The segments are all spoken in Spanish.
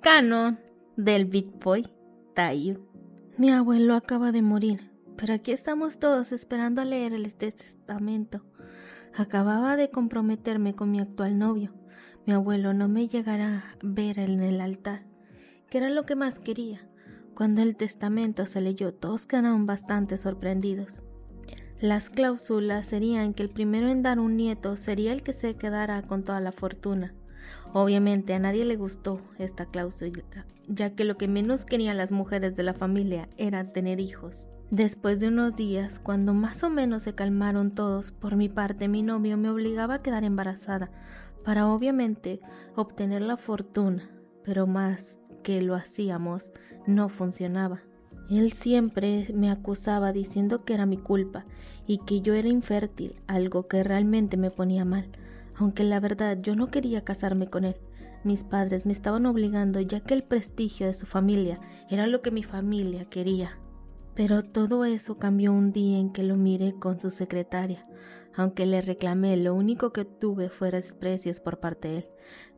Canon del Big Boy Tayo. Mi abuelo acaba de morir, pero aquí estamos todos esperando a leer el testamento. Acababa de comprometerme con mi actual novio. Mi abuelo no me llegará a ver en el altar, que era lo que más quería. Cuando el testamento se leyó, todos quedaron bastante sorprendidos. Las cláusulas serían que el primero en dar un nieto sería el que se quedara con toda la fortuna. Obviamente a nadie le gustó esta cláusula, ya que lo que menos querían las mujeres de la familia era tener hijos. Después de unos días, cuando más o menos se calmaron todos, por mi parte mi novio me obligaba a quedar embarazada, para obviamente obtener la fortuna, pero más que lo hacíamos, no funcionaba. Él siempre me acusaba diciendo que era mi culpa y que yo era infértil, algo que realmente me ponía mal, aunque la verdad yo no quería casarme con él. Mis padres me estaban obligando ya que el prestigio de su familia era lo que mi familia quería. Pero todo eso cambió un día en que lo miré con su secretaria. Aunque le reclamé, lo único que tuve fue desprecios por parte de él.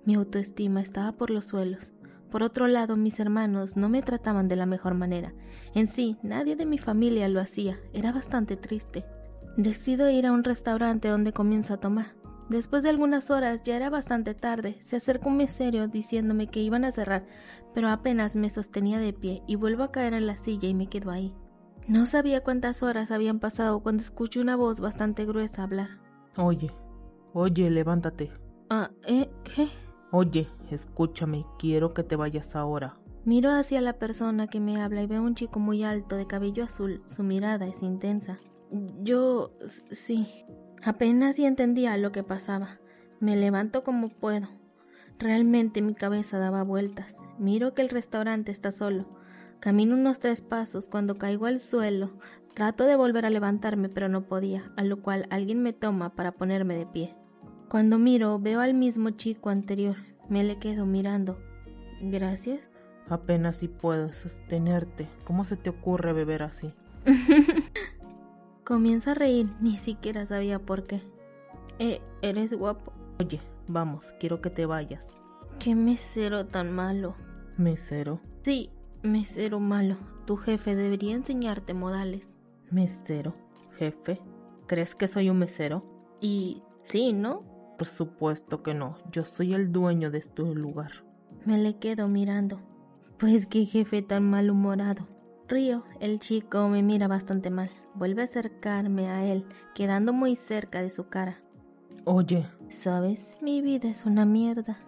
Mi autoestima estaba por los suelos. Por otro lado, mis hermanos no me trataban de la mejor manera. En sí, nadie de mi familia lo hacía. Era bastante triste. Decido ir a un restaurante donde comienzo a tomar. Después de algunas horas, ya era bastante tarde, se acercó un mesero diciéndome que iban a cerrar, pero apenas me sostenía de pie y vuelvo a caer en la silla y me quedo ahí. No sabía cuántas horas habían pasado cuando escuché una voz bastante gruesa hablar. Oye, oye, levántate. Ah, ¿eh? ¿Qué? Oye, escúchame, quiero que te vayas ahora. Miro hacia la persona que me habla y veo a un chico muy alto de cabello azul. Su mirada es intensa. Yo... sí. Apenas si entendía lo que pasaba. Me levanto como puedo. Realmente mi cabeza daba vueltas. Miro que el restaurante está solo. Camino unos tres pasos cuando caigo al suelo. Trato de volver a levantarme, pero no podía, a lo cual alguien me toma para ponerme de pie. Cuando miro, veo al mismo chico anterior. Me le quedo mirando. Gracias. Apenas si puedo sostenerte. ¿Cómo se te ocurre beber así? Comienza a reír, ni siquiera sabía por qué. Eh, eres guapo. Oye, vamos, quiero que te vayas. ¿Qué mesero tan malo? ¿Mesero? Sí, Mesero malo, tu jefe debería enseñarte modales. ¿Mesero? ¿Jefe? ¿Crees que soy un mesero? Y sí, ¿no? Por supuesto que no, yo soy el dueño de este lugar. Me le quedo mirando. Pues qué jefe tan malhumorado. Río, el chico me mira bastante mal. Vuelve a acercarme a él, quedando muy cerca de su cara. Oye. Sabes, mi vida es una mierda.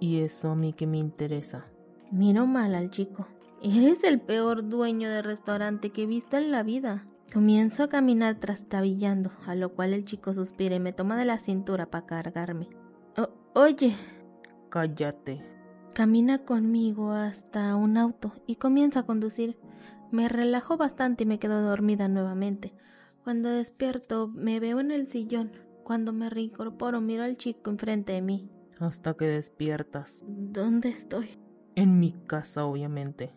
Y eso a mí que me interesa. Miro mal al chico. Eres el peor dueño de restaurante que he visto en la vida. Comienzo a caminar trastabillando, a lo cual el chico suspira y me toma de la cintura para cargarme. oye. Cállate. Camina conmigo hasta un auto y comienza a conducir. Me relajo bastante y me quedo dormida nuevamente. Cuando despierto me veo en el sillón. Cuando me reincorporo miro al chico enfrente de mí. Hasta que despiertas. ¿Dónde estoy? En mi casa, obviamente.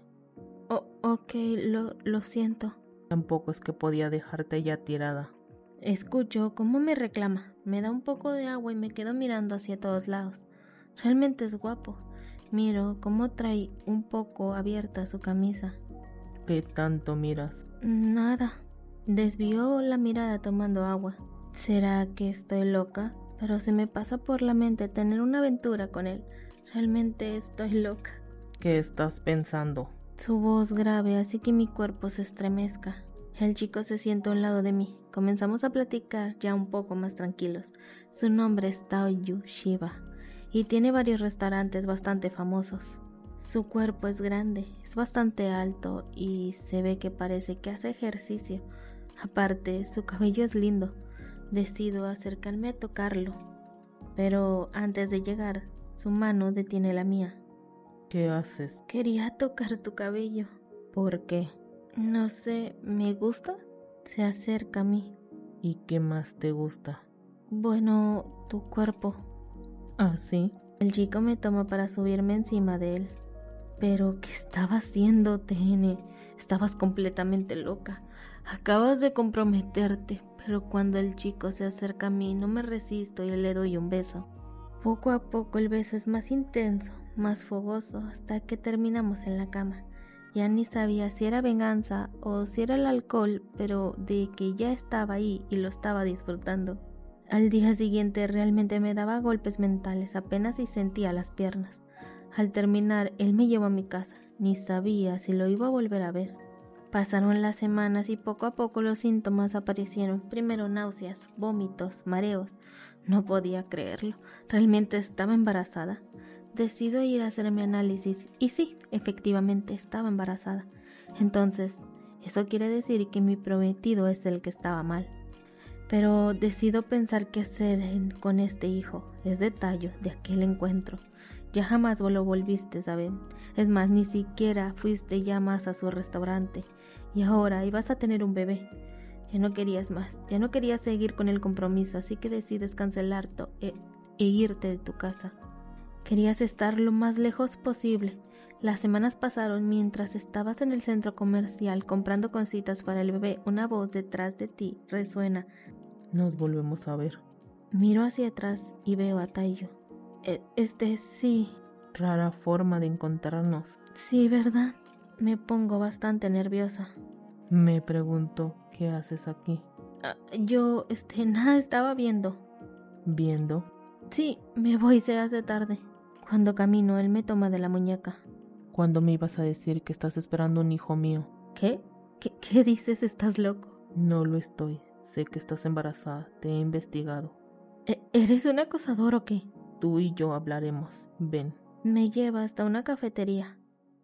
Oh, ok, lo, lo siento. Tampoco es que podía dejarte ya tirada. Escucho cómo me reclama. Me da un poco de agua y me quedo mirando hacia todos lados. Realmente es guapo. Miro cómo trae un poco abierta su camisa. ¿Qué tanto miras? Nada. Desvió la mirada tomando agua. ¿Será que estoy loca? Pero se me pasa por la mente tener una aventura con él. Realmente estoy loca. ¿Qué estás pensando? Su voz grave hace que mi cuerpo se estremezca. El chico se sienta a un lado de mí. Comenzamos a platicar ya un poco más tranquilos. Su nombre es Taoyu Shiba y tiene varios restaurantes bastante famosos. Su cuerpo es grande, es bastante alto y se ve que parece que hace ejercicio. Aparte, su cabello es lindo. Decido acercarme a tocarlo. Pero antes de llegar, su mano detiene la mía. ¿Qué haces? Quería tocar tu cabello. ¿Por qué? No sé, ¿me gusta? Se acerca a mí. ¿Y qué más te gusta? Bueno, tu cuerpo. ¿Ah, sí? El chico me toma para subirme encima de él. Pero, ¿qué estaba haciendo, TN? Estabas completamente loca. Acabas de comprometerte, pero cuando el chico se acerca a mí no me resisto y le doy un beso. Poco a poco el beso es más intenso, más fogoso, hasta que terminamos en la cama. Ya ni sabía si era venganza o si era el alcohol, pero de que ya estaba ahí y lo estaba disfrutando. Al día siguiente realmente me daba golpes mentales apenas si sentía las piernas. Al terminar, él me llevó a mi casa. Ni sabía si lo iba a volver a ver. Pasaron las semanas y poco a poco los síntomas aparecieron. Primero náuseas, vómitos, mareos. No podía creerlo. Realmente estaba embarazada. Decido ir a hacer mi análisis y sí, efectivamente estaba embarazada. Entonces, eso quiere decir que mi prometido es el que estaba mal. Pero decido pensar qué hacer con este hijo. Es detalle de aquel encuentro. Ya jamás lo volviste, ¿saben? Es más, ni siquiera fuiste ya más a su restaurante. Y ahora ibas a tener un bebé. Ya no querías más, ya no querías seguir con el compromiso, así que decides cancelar e, e irte de tu casa. Querías estar lo más lejos posible. Las semanas pasaron mientras estabas en el centro comercial comprando cositas para el bebé. Una voz detrás de ti resuena. Nos volvemos a ver. Miro hacia atrás y veo a Taiyo. E, este sí. Rara forma de encontrarnos. Sí, ¿verdad? Me pongo bastante nerviosa. Me pregunto, ¿qué haces aquí? Ah, yo, este, nada estaba viendo. ¿Viendo? Sí, me voy, se hace tarde. Cuando camino, él me toma de la muñeca. ¿Cuándo me ibas a decir que estás esperando un hijo mío? ¿Qué? ¿Qué, dices? ¿Estás loco? No lo estoy. Sé que estás embarazada. Te he investigado. ¿E ¿Eres un acosador o qué? Tú y yo hablaremos. Ven. Me lleva hasta una cafetería.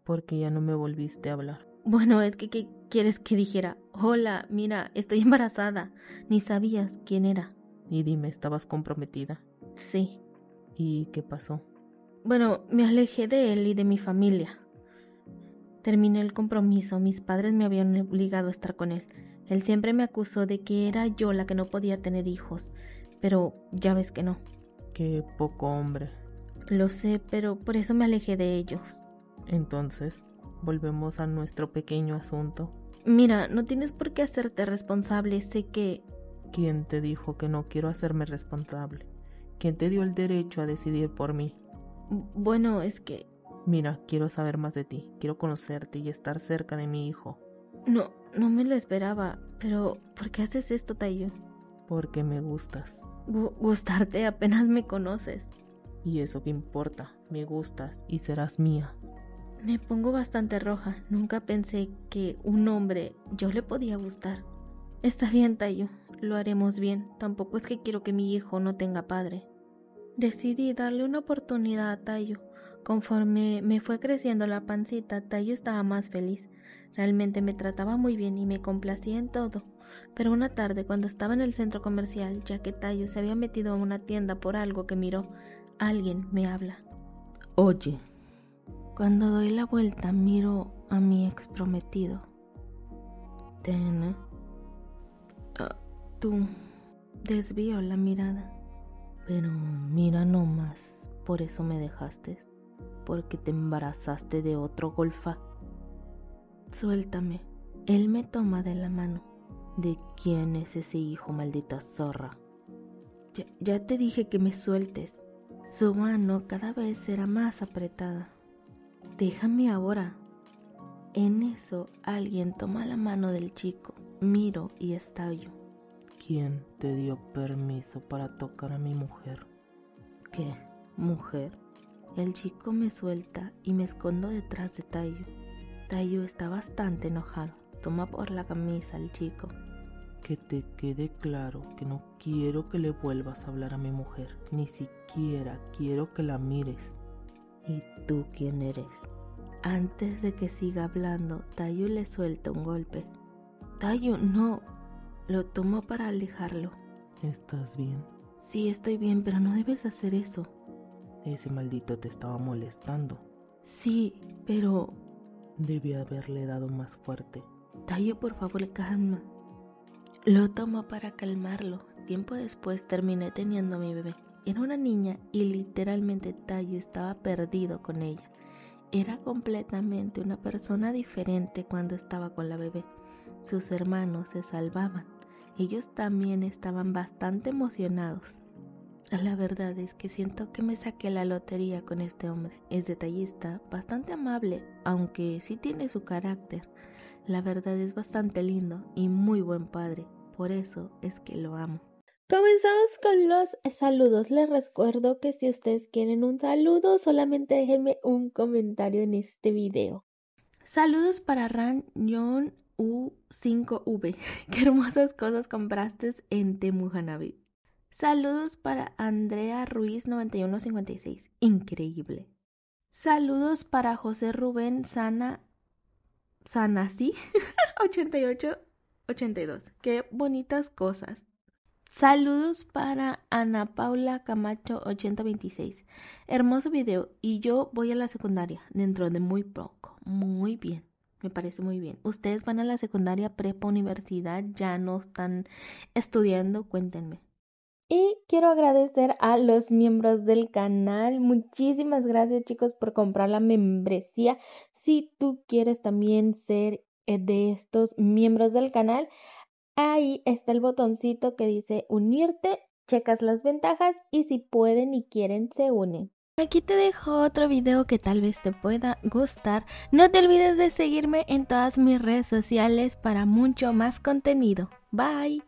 Porque ya no me volviste a hablar. Bueno, es que ¿qué quieres que dijera? Hola, mira, estoy embarazada. Ni sabías quién era. Y dime, ¿estabas comprometida? Sí. ¿Y qué pasó? Bueno, me alejé de él y de mi familia. Terminé el compromiso, mis padres me habían obligado a estar con él. Él siempre me acusó de que era yo la que no podía tener hijos, pero ya ves que no. Qué poco hombre. Lo sé, pero por eso me alejé de ellos. Entonces, volvemos a nuestro pequeño asunto. Mira, no tienes por qué hacerte responsable, sé que... ¿Quién te dijo que no quiero hacerme responsable? ¿Quién te dio el derecho a decidir por mí? Bueno, es que... Mira, quiero saber más de ti, quiero conocerte y estar cerca de mi hijo. No, no me lo esperaba, pero ¿por qué haces esto, Tayo? Porque me gustas. Gustarte apenas me conoces. ¿Y eso qué importa? Me gustas y serás mía. Me pongo bastante roja. Nunca pensé que un hombre yo le podía gustar. Está bien, Tayo. Lo haremos bien. Tampoco es que quiero que mi hijo no tenga padre. Decidí darle una oportunidad a Tayo. Conforme me fue creciendo la pancita, Tayo estaba más feliz. Realmente me trataba muy bien y me complacía en todo. Pero una tarde, cuando estaba en el centro comercial, ya que Tayo se había metido a una tienda por algo que miró, alguien me habla. Oye. Cuando doy la vuelta, miro a mi ex prometido. Tena. Ah, tú. Desvío la mirada. Pero mira nomás, por eso me dejaste. Porque te embarazaste de otro golfa. Suéltame. Él me toma de la mano. ¿De quién es ese hijo, maldita zorra? Ya, ya te dije que me sueltes. Su mano cada vez era más apretada. Déjame ahora. En eso alguien toma la mano del chico. Miro y estallo. ¿Quién te dio permiso para tocar a mi mujer? ¿Qué? ¿Mujer? El chico me suelta y me escondo detrás de Tayo. Tayo está bastante enojado. Toma por la camisa al chico. Que te quede claro que no quiero que le vuelvas a hablar a mi mujer. Ni siquiera quiero que la mires. ¿Y tú quién eres? Antes de que siga hablando, Tayo le suelta un golpe. Tayo, no, lo tomo para alejarlo. ¿Estás bien? Sí, estoy bien, pero no debes hacer eso. Ese maldito te estaba molestando. Sí, pero... Debí haberle dado más fuerte. Tayo, por favor, calma. Lo tomo para calmarlo. Tiempo después terminé teniendo a mi bebé. Era una niña y literalmente Tayo estaba perdido con ella. Era completamente una persona diferente cuando estaba con la bebé. Sus hermanos se salvaban ellos también estaban bastante emocionados. La verdad es que siento que me saqué la lotería con este hombre. Es detallista, bastante amable, aunque sí tiene su carácter. La verdad es bastante lindo y muy buen padre. Por eso es que lo amo. Comenzamos con los saludos. Les recuerdo que si ustedes quieren un saludo, solamente déjenme un comentario en este video. Saludos para Ran Yon U5V. Qué hermosas cosas compraste en Temu Hanabi. Saludos para Andrea Ruiz 9156. Increíble. Saludos para José Rubén Sana Sanasi 8882. Qué bonitas cosas. Saludos para Ana Paula Camacho 8026. Hermoso video y yo voy a la secundaria dentro de muy poco. Muy bien. Me parece muy bien. Ustedes van a la secundaria, prepa, universidad, ya no están estudiando, cuéntenme. Y quiero agradecer a los miembros del canal. Muchísimas gracias chicos por comprar la membresía. Si tú quieres también ser eh, de estos miembros del canal, ahí está el botoncito que dice unirte, checas las ventajas y si pueden y quieren se unen. Aquí te dejo otro video que tal vez te pueda gustar. No te olvides de seguirme en todas mis redes sociales para mucho más contenido. Bye.